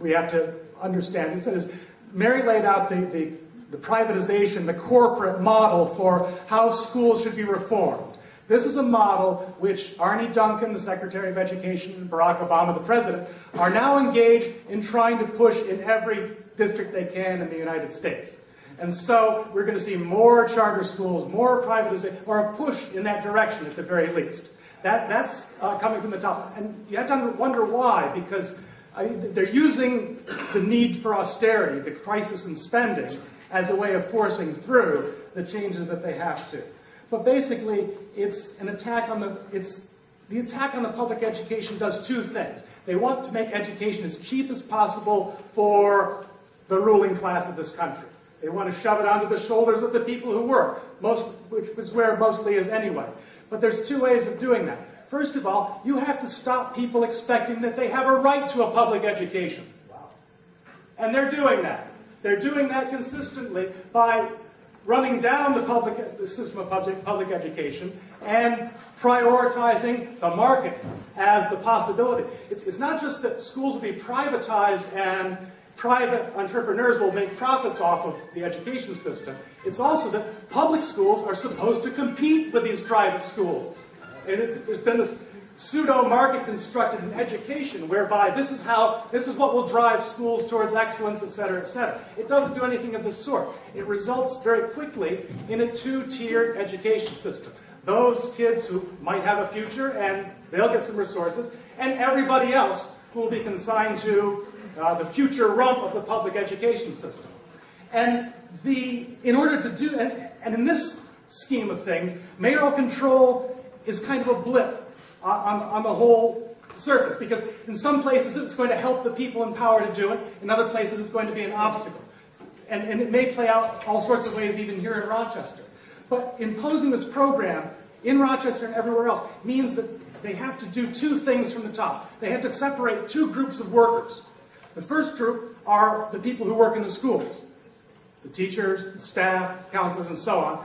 We have to understand. It says, Mary laid out the, the, the privatization, the corporate model for how schools should be reformed. This is a model which Arne Duncan, the Secretary of Education, and Barack Obama, the President, are now engaged in trying to push in every district they can in the United States. And so we're going to see more charter schools, more privatization, or a push in that direction at the very least. That, that's uh, coming from the top. And you have to wonder why, because I mean, they're using the need for austerity, the crisis in spending, as a way of forcing through the changes that they have to. But basically, it's an attack on the, it's, the attack on the public education does two things. They want to make education as cheap as possible for the ruling class of this country. They want to shove it onto the shoulders of the people who work, most, which is where mostly is anyway. But there's two ways of doing that. First of all, you have to stop people expecting that they have a right to a public education. And they're doing that. They're doing that consistently by running down the, public, the system of public, public education and prioritizing the market as the possibility. It's not just that schools will be privatized and private entrepreneurs will make profits off of the education system. It's also that public schools are supposed to compete with these private schools. And it, there's been this pseudo market constructed in education whereby this is how this is what will drive schools towards excellence et cetera et cetera it doesn't do anything of the sort it results very quickly in a two-tiered education system those kids who might have a future and they'll get some resources and everybody else who will be consigned to uh, the future rump of the public education system and the in order to do and, and in this scheme of things mayoral control is kind of a blip on, on the whole surface because in some places it's going to help the people in power to do it, in other places it's going to be an obstacle. And, and it may play out all sorts of ways even here in Rochester. But imposing this program in Rochester and everywhere else means that they have to do two things from the top. They have to separate two groups of workers. The first group are the people who work in the schools, the teachers, the staff, counselors, and so on.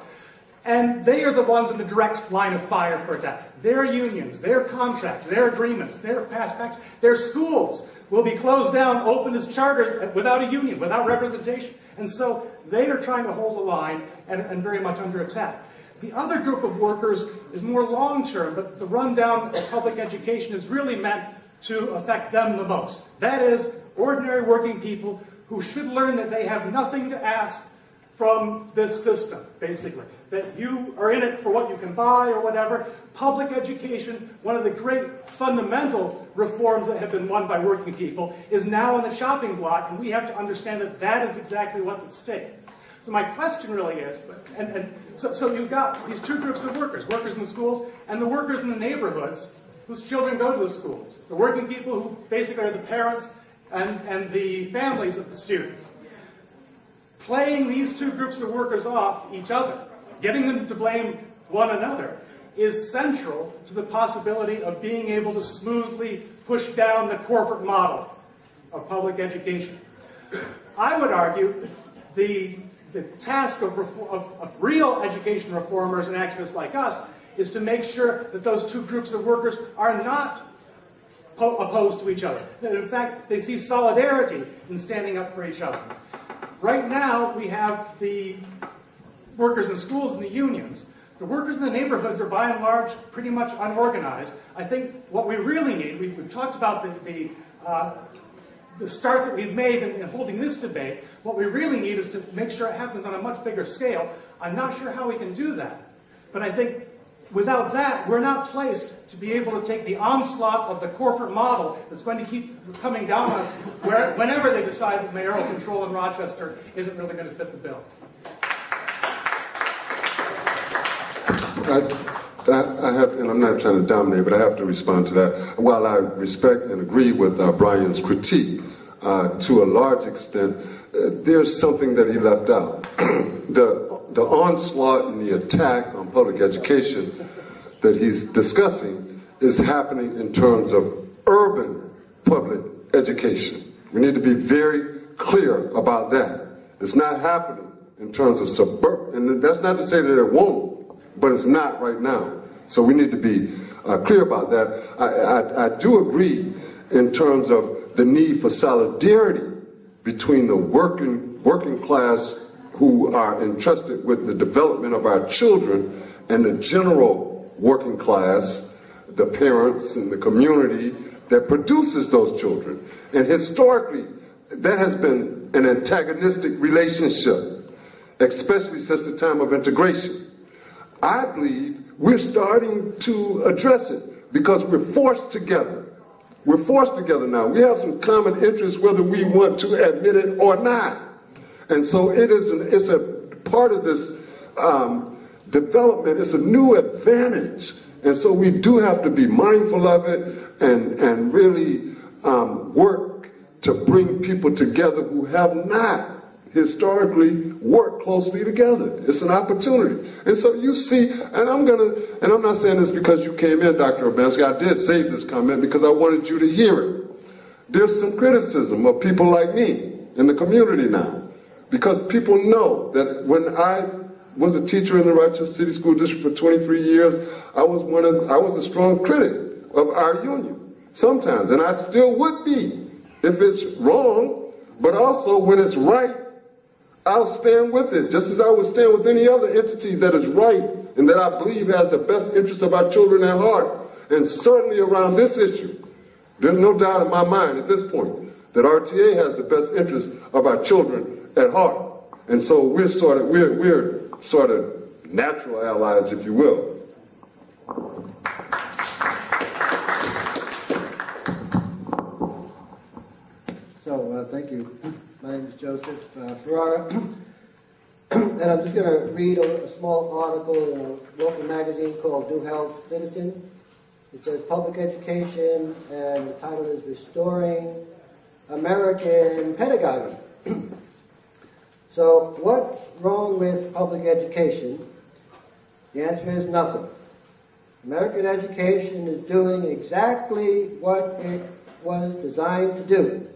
And they are the ones in the direct line of fire for attack. Their unions, their contracts, their agreements, their past their schools will be closed down, open as charters without a union, without representation. And so they are trying to hold the line and, and very much under attack. The other group of workers is more long-term, but the rundown of public education is really meant to affect them the most. That is, ordinary working people who should learn that they have nothing to ask from this system, basically. That you are in it for what you can buy or whatever. Public education, one of the great fundamental reforms that have been won by working people, is now on the shopping block, and we have to understand that that is exactly what's at stake. So my question really is, and, and so, so you've got these two groups of workers, workers in the schools and the workers in the neighborhoods whose children go to the schools. The working people who basically are the parents and, and the families of the students playing these two groups of workers off each other, getting them to blame one another, is central to the possibility of being able to smoothly push down the corporate model of public education. I would argue the, the task of, of, of real education reformers and activists like us is to make sure that those two groups of workers are not opposed to each other. That in fact, they see solidarity in standing up for each other. Right now, we have the workers in schools and the unions. The workers in the neighborhoods are by and large pretty much unorganized. I think what we really need, we've, we've talked about the, the, uh, the start that we've made in, in holding this debate. What we really need is to make sure it happens on a much bigger scale. I'm not sure how we can do that. But I think Without that, we're not placed to be able to take the onslaught of the corporate model that's going to keep coming down on us where, whenever they decide that mayoral control in Rochester isn't really going to fit the bill. I, I have, and I'm not trying to dominate, but I have to respond to that. While I respect and agree with uh, Brian's critique uh, to a large extent, uh, there's something that he left out. the the onslaught and the attack public education that he's discussing is happening in terms of urban public education. We need to be very clear about that. It's not happening in terms of suburban, and that's not to say that it won't, but it's not right now. So we need to be uh, clear about that. I, I, I do agree in terms of the need for solidarity between the working working class who are entrusted with the development of our children and the general working class, the parents and the community that produces those children. And historically, that has been an antagonistic relationship, especially since the time of integration. I believe we're starting to address it because we're forced together. We're forced together now. We have some common interests whether we want to admit it or not. And so it is an, it's a part of this um, development. is a new advantage. And so we do have to be mindful of it and, and really um, work to bring people together who have not historically work closely together. It's an opportunity. And so you see, and I'm gonna, and I'm not saying this because you came in, Dr. Urbanski, I did save this comment because I wanted you to hear it. There's some criticism of people like me in the community now. Because people know that when I was a teacher in the Rochester City School District for 23 years, I was one of, I was a strong critic of our union. Sometimes, and I still would be if it's wrong, but also when it's right, I'll stand with it, just as I would stand with any other entity that is right and that I believe has the best interest of our children at heart. And certainly around this issue, there's no doubt in my mind at this point that RTA has the best interest of our children at heart. And so we're sort of we're we're sort of natural allies, if you will. So uh, thank you. My name is Joseph uh, Ferrara, and I'm just going to read a, a small article in a local magazine called Do Health Citizen. It says public education, and the title is Restoring American Pedagogy. So what's wrong with public education? The answer is nothing. American education is doing exactly what it was designed to do.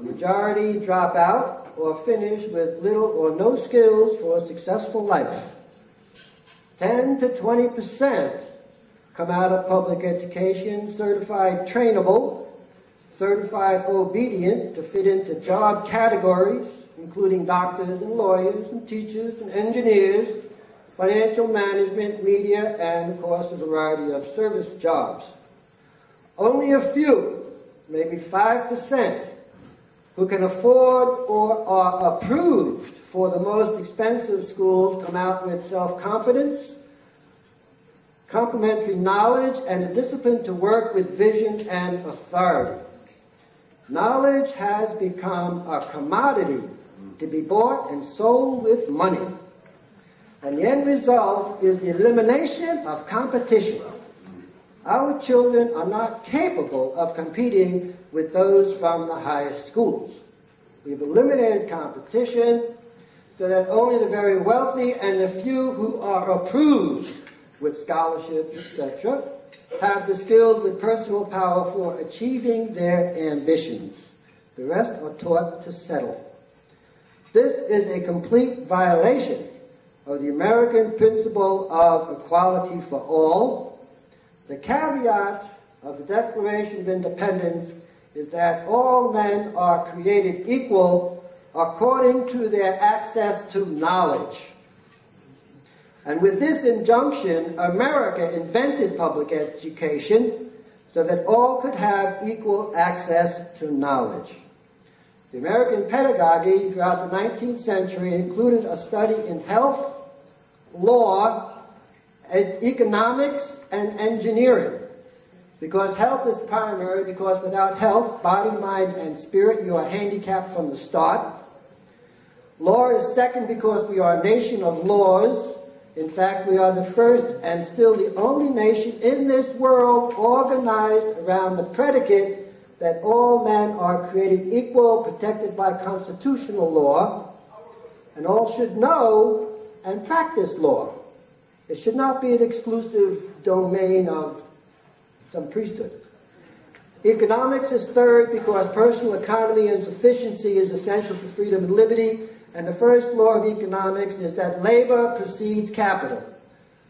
A majority drop out or finish with little or no skills for a successful life. 10 to 20 percent come out of public education certified trainable, certified obedient to fit into job categories, including doctors and lawyers and teachers and engineers, financial management, media, and of course a variety of service jobs. Only a few, maybe 5%, who can afford or are approved for the most expensive schools come out with self-confidence, complementary knowledge, and a discipline to work with vision and authority. Knowledge has become a commodity to be bought and sold with money. And the end result is the elimination of competition. Our children are not capable of competing with those from the highest schools. We've eliminated competition so that only the very wealthy and the few who are approved with scholarships, etc., have the skills with personal power for achieving their ambitions. The rest are taught to settle. This is a complete violation of the American principle of equality for all. The caveat of the Declaration of Independence is that all men are created equal according to their access to knowledge. And with this injunction, America invented public education so that all could have equal access to knowledge. The American pedagogy throughout the 19th century included a study in health, law, economics, and engineering. Because health is primary, because without health, body, mind, and spirit, you are handicapped from the start. Law is second because we are a nation of laws. In fact, we are the first and still the only nation in this world organized around the predicate that all men are created equal, protected by constitutional law, and all should know and practice law. It should not be an exclusive domain of some priesthood. Economics is third because personal economy and sufficiency is essential to freedom and liberty. And the first law of economics is that labor precedes capital.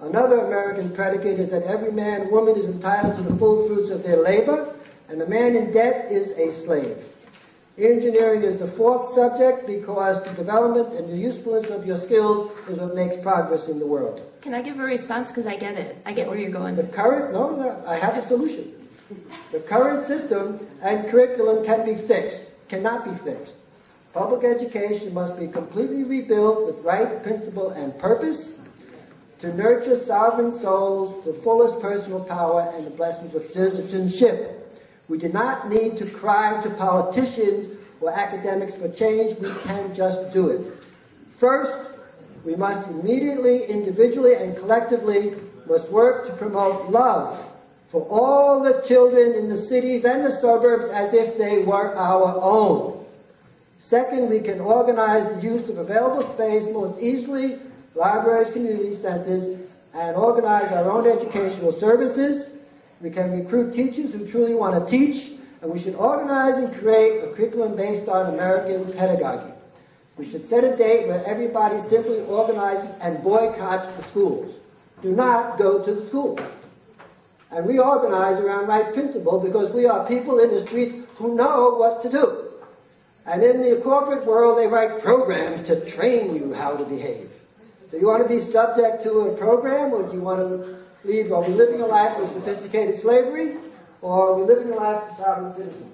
Another American predicate is that every man and woman is entitled to the full fruits of their labor and the man in debt is a slave. Engineering is the fourth subject because the development and the usefulness of your skills is what makes progress in the world. Can I give a response? Because I get it. I get where you're going. The current, no, no, I have a solution. The current system and curriculum can be fixed, cannot be fixed. Public education must be completely rebuilt with right principle and purpose to nurture sovereign souls, the fullest personal power, and the blessings of citizenship. We do not need to cry to politicians or academics for change. We can just do it. First, we must immediately, individually, and collectively must work to promote love for all the children in the cities and the suburbs as if they were our own. Second, we can organize the use of available space most easily, libraries, community centers, and organize our own educational services. We can recruit teachers who truly want to teach, and we should organize and create a curriculum based on American pedagogy. We should set a date where everybody simply organizes and boycotts the schools. Do not go to the school. And we organize around right principle because we are people in the streets who know what to do. And in the corporate world, they write programs to train you how to behave. So you want to be subject to a program, or do you want to leave? Are we living a life of sophisticated slavery, or are we living a life of sovereign citizens?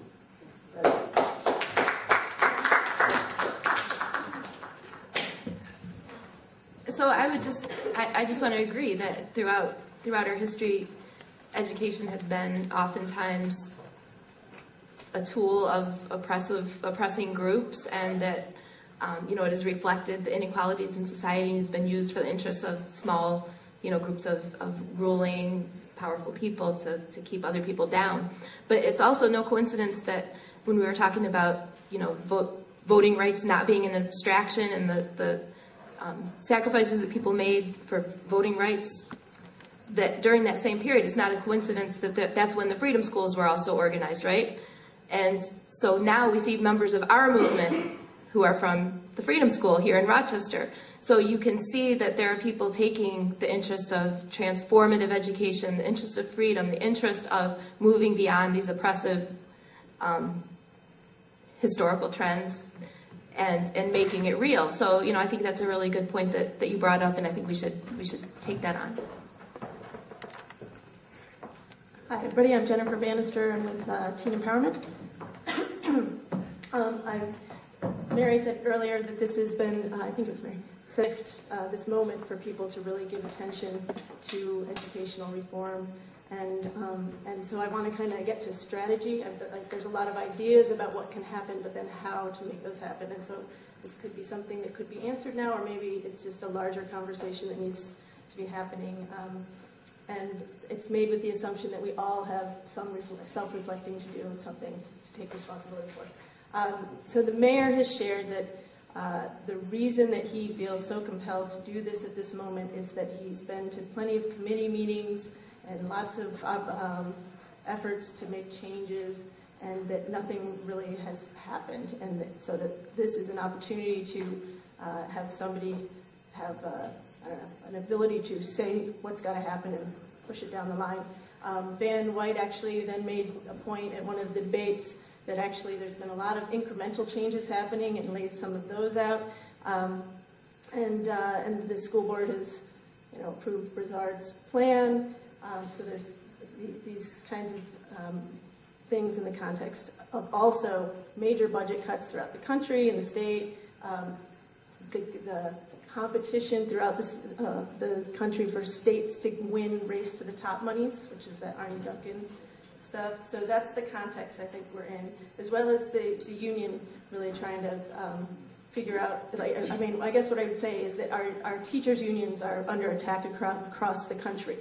So I would just, I, I just want to agree that throughout throughout our history, education has been oftentimes a tool of oppressive, oppressing groups, and that um, you know it has reflected the inequalities in society and has been used for the interests of small, you know, groups of, of ruling, powerful people to, to keep other people down. But it's also no coincidence that when we were talking about, you know, vote, voting rights not being an abstraction and the, the um, sacrifices that people made for voting rights, that during that same period, it's not a coincidence that the, that's when the freedom schools were also organized, right? And so now we see members of our movement who are from the Freedom School here in Rochester. So you can see that there are people taking the interest of transformative education, the interest of freedom, the interest of moving beyond these oppressive um, historical trends and, and making it real. So, you know, I think that's a really good point that, that you brought up, and I think we should, we should take that on. Hi, everybody. I'm Jennifer Bannister. I'm with uh, Teen Empowerment. um, I, Mary said earlier that this has been, uh, I think it was Mary, uh, this moment for people to really give attention to educational reform. And, um, and so I want to kind of get to strategy. I've, like, there's a lot of ideas about what can happen, but then how to make those happen. And so this could be something that could be answered now, or maybe it's just a larger conversation that needs to be happening. Um, and it's made with the assumption that we all have some self-reflecting to do and something to take responsibility for. Um, so the mayor has shared that uh, the reason that he feels so compelled to do this at this moment is that he's been to plenty of committee meetings and lots of um, efforts to make changes and that nothing really has happened and that, so that this is an opportunity to uh, have somebody have uh, know, an ability to say what's got to happen and push it down the line. Um, Van White actually then made a point at one of the debates that actually there's been a lot of incremental changes happening and laid some of those out. Um, and, uh, and the school board has you know, approved Brizard's plan. Um, so there's these kinds of um, things in the context of also major budget cuts throughout the country and the state. Um, the, the competition throughout uh, the country for states to win race to the top monies, which is that Arne Duncan stuff. So that's the context I think we're in, as well as the, the union really trying to um, figure out, like, I mean, I guess what I would say is that our, our teachers' unions are under attack across, across the country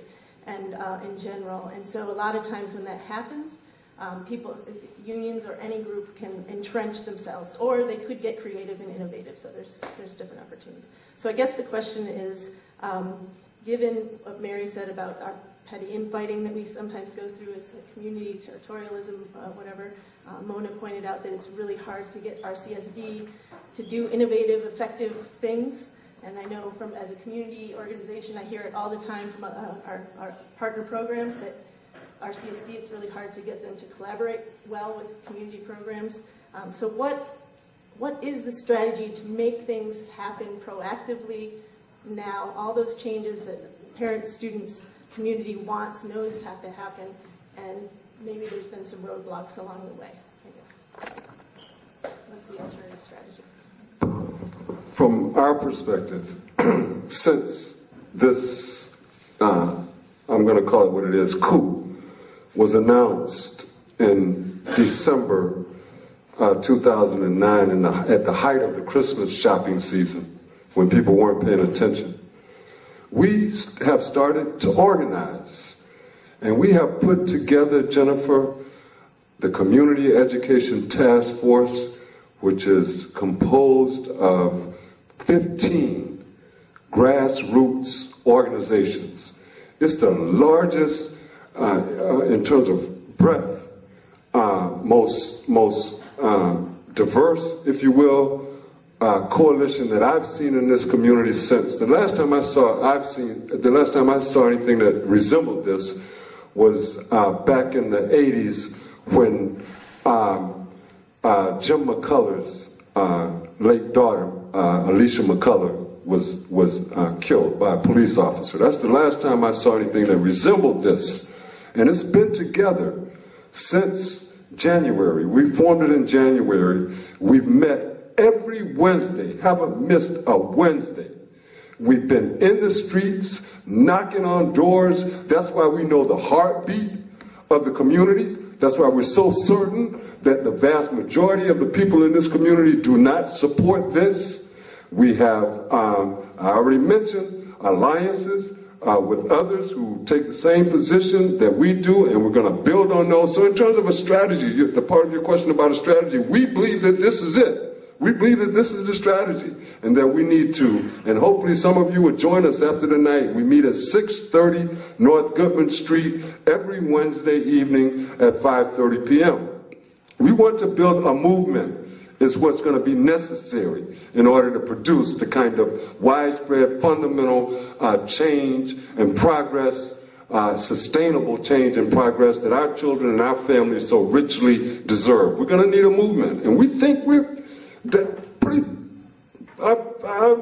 and uh, in general. And so a lot of times when that happens, um, people, unions or any group can entrench themselves, or they could get creative and innovative. So there's, there's different opportunities. So I guess the question is, um, given what Mary said about our petty infighting that we sometimes go through as a community, territorialism, uh, whatever, uh, Mona pointed out that it's really hard to get RCSD to do innovative, effective things. And I know from as a community organization, I hear it all the time from uh, our, our partner programs that RCSD, it's really hard to get them to collaborate well with community programs. Um, so what what is the strategy to make things happen proactively now? All those changes that parents, students, community wants, knows have to happen, and maybe there's been some roadblocks along the way. I guess. What's the alternative? From our perspective, since this, uh, I'm going to call it what it is, coup, was announced in December uh, 2009 the, at the height of the Christmas shopping season when people weren't paying attention. We have started to organize and we have put together, Jennifer, the Community Education Task Force which is composed of 15 grassroots organizations. It's the largest, uh, uh, in terms of breadth, uh, most, most uh, diverse, if you will, uh, coalition that I've seen in this community since. The last time I saw, I've seen, the last time I saw anything that resembled this was uh, back in the 80s when um, uh, Jim McCullough's uh, late daughter, uh, Alicia McCullough, was, was uh, killed by a police officer. That's the last time I saw anything that resembled this. And it's been together since January. We formed it in January. We've met every Wednesday, haven't missed a Wednesday. We've been in the streets, knocking on doors. That's why we know the heartbeat of the community. That's why we're so certain that the vast majority of the people in this community do not support this. We have, um, I already mentioned, alliances uh, with others who take the same position that we do, and we're going to build on those. So in terms of a strategy, the part of your question about a strategy, we believe that this is it. We believe that this is the strategy and that we need to, and hopefully some of you will join us after the night. We meet at 630 North Goodman Street every Wednesday evening at 5.30 p.m. We want to build a movement is what's going to be necessary in order to produce the kind of widespread fundamental uh, change and progress uh, sustainable change and progress that our children and our families so richly deserve. We're going to need a movement. And we think we're pretty, I, I,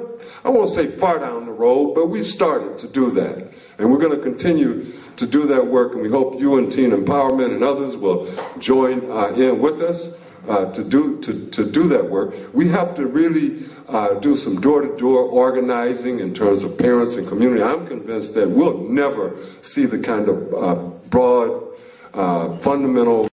I won't say far down the road, but we've started to do that. And we're going to continue to do that work, and we hope you and Teen Empowerment and others will join uh, in with us uh, to, do, to, to do that work. We have to really uh, do some door-to-door organizing in terms of parents and community. I'm convinced that we'll never see the kind of uh, broad, uh, fundamental